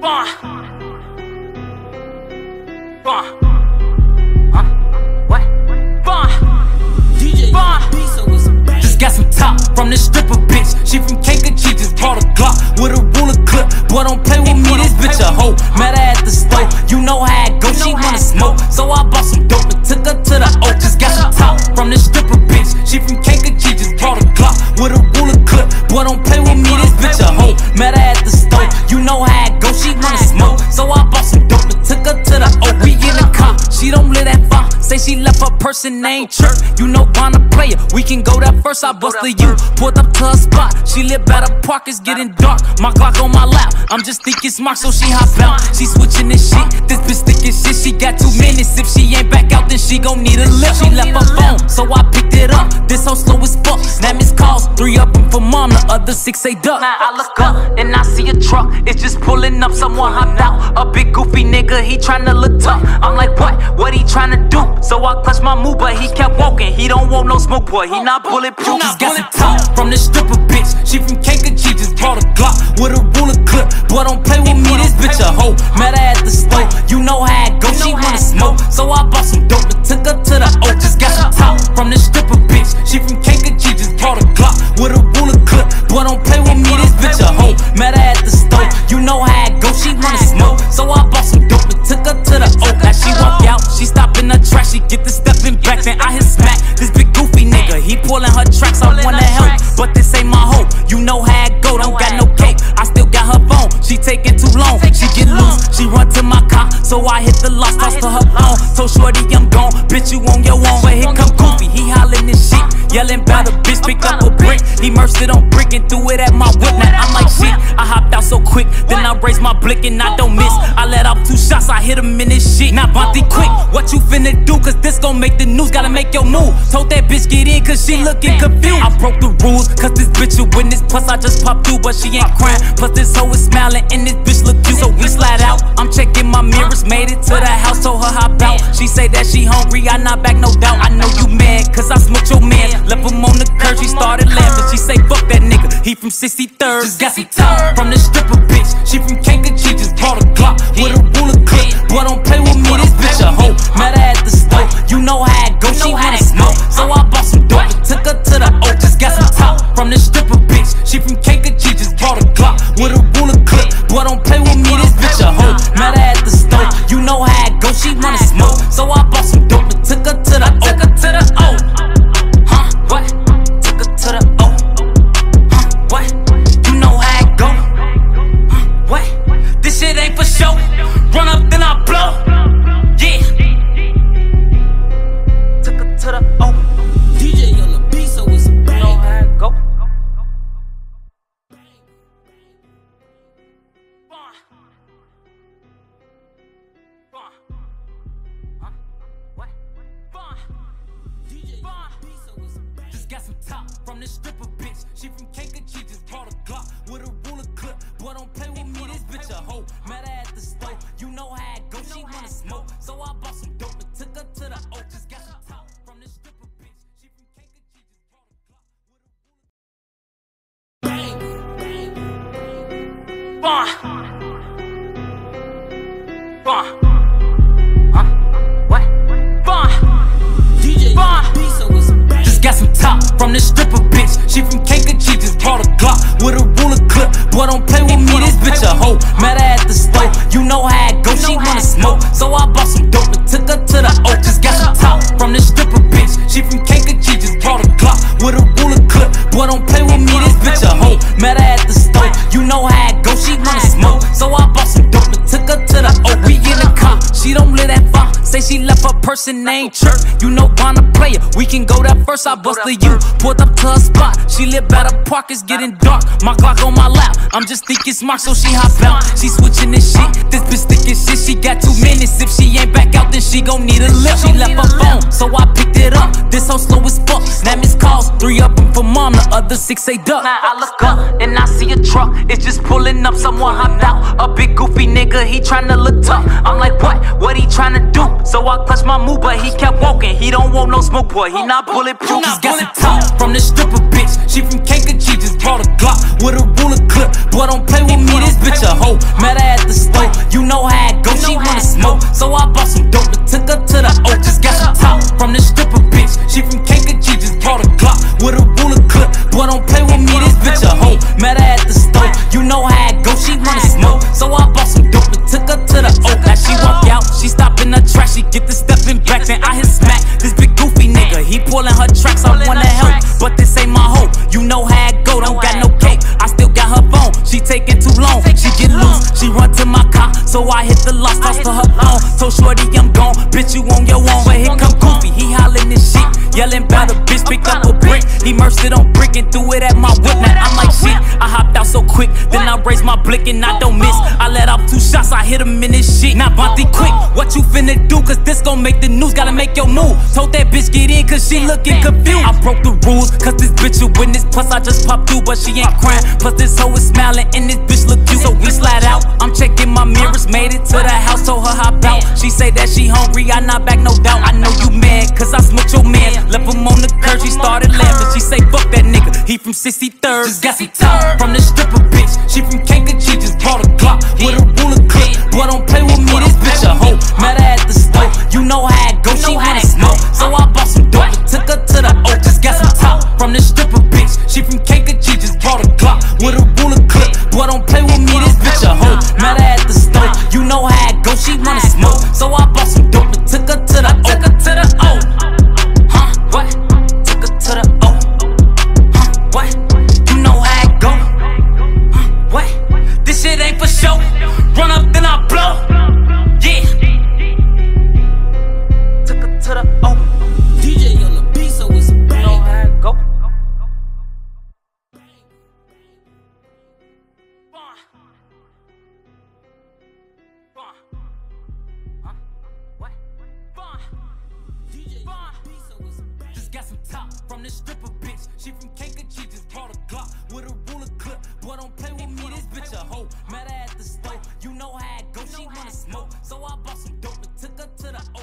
Bun. Bun. Huh? What? Bun. DJ bang. Just got some top from this stripper bitch. She she don't live. Say she left her person named Chirp. You know wanna play. We can go that first. I busted you. Pulled up to her spot. She live at a park. It's getting dark. My Glock on my lap. I'm just thinking smart, so she hop out. She switching this shit. This bitch thinking shit. She got two minutes. If she ain't back out, then she gon' need a lift. She left her phone, so I picked it up. This hoe slow as fuck. Now miss calls. Three up and for mom. The other six say duck. Now I look up and I see a truck. It's just pulling up. Someone hopped out. A big goofy nigga. He tryna look tough. I'm like, what? What he tryna do? So I clutched my move, but he kept walking. He don't want no smoke, boy. He not bulletproof. Just got some top from this stripper bitch. She from Kankakee, just brought a Glock with a ruler clip. Boy, don't play with me, this bitch a hoe. Met her at the store, you know how it go. She wanna smoke, so I bought some dope and took her to the O. Just got some top from this stripper bitch. She from Kankakee, in the trash, she get the stepping back, then I hit smack. This big goofy nigga, he pulling her tracks, I wanna help, but this ain't my hoe. You know how it go, don't got no cake. I still got her phone, she taking too long. She get loose, she run to my car, so I hit the lost, toss to her phone. Told Shorty I'm gone, bitch you on your own, but here come Goofy, he hollering this shit, yelling about a bitch, pick up a brick. He it on brick and threw it at my whip. Now I'm like shit, I hopped out so quick, then I raised my blick and I don't miss. I let off two shots, I hit him in his shit. Now Bonte quick, what you finna do? Cause this gon' make the news, gotta make your move. Told that bitch get in cause she looking confused. I broke the rules, cause this bitch a witness. Plus I just popped through, but she ain't crying. Plus this hoe is smiling and this bitch look cute. So we slide out, I'm made it to the house, told her hop out. She say that she hungry, I not back, no doubt. I know you mad, cause I smoked your man. Left him on the curb, she started laughing. She say, fuck that nigga, he from 63rd. Just got some top from the stripper bitch. She from Kankakee, from this stripper bitch. She from Kankakee, just brought a Glock with a ruler clip. Boy, don't play with me, this bitch a hoe. Met her at the store, you know how it go. She wanna smoke, so I bought some dope and took her to the O. from this stripper bitch. She from Kankakee, just brought a Glock with a ruler clip. Boy, don't play with me, this bitch a hoe. Met her at the store, you know how it go. She wanna smoke, so I bought Say she left her person named Chirp. You know wanna play it. We can go that first. I busted you. Pulled up to her spot. She live at a park. It's getting dark. My Glock on my lap. I'm just thinking smart, so she hop out. She switching this shit. This bitch thinking shit. She got two minutes. If she ain't back out, then she gon' need a lift. She left her phone, so I up. This hoe slow as fuck. Now miss calls. Three up and for mom. The other six say duck. Now I look up and I see a truck. It's just pulling up. Someone hopped out. A big goofy nigga. He tryna look tough. I'm like, what? What he tryna do? So I clutch my move, but he kept walking. He don't want no smoke, boy. He not bulletproof. He's got some top from the stripper bitch. She from Kankakee, just brought a Glock with a ruler clip. Boy, don't play with me, this bitch a hoe. Met her at the store, you know how it go. She wanna smoke, so I bought she get the stepping back, then I hit smack. This big goofy nigga, he pulling her tracks, I wanna help, but this ain't my hoe. You know how it go, don't got no cake. I still got her phone, she taking too long. She get loose, she run to my car, so I hit the lost, toss to her phone. So shorty, I'm gone, bitch, you on your own. But here come Goofy, he hollering this shit, yelling about a bitch, pick up a brick. He immersed it on brick and threw it at my whip. Now I'm like shit, I hopped out so quick, then I raised my blick and I don't miss. I shots, I hit him in his shit. Now Bonte quick, what you finna do? Cause this gon' make the news, gotta make your move. Told that bitch get in, cause she looking confused. I broke the rules, cause this bitch a witness. Plus I just popped through, but she ain't crying. Plus this hoe is smiling and this bitch look cute. So we slide out, I'm checking my mirrors, made it to the house, told her hop out. She say that she hungry, I not back, no doubt. I know you mad, cause I smoked your man. Left him on the curb, she started laughing. She say, fuck that nigga, he from 63rd. Just got some from the stripper bitch. With a ruler clip. Boy, don't play with me, this bitch a hoe. Met her at the store, you know how it go, she wanna smoke. So I stripper bitch. She from Kankakee, just brought a Glock with a ruler clip. Boy, don't play with me, this bitch a hoe. Met her at the store, you know how it go. She wanna smoke, so I bought some dope and took her to the O.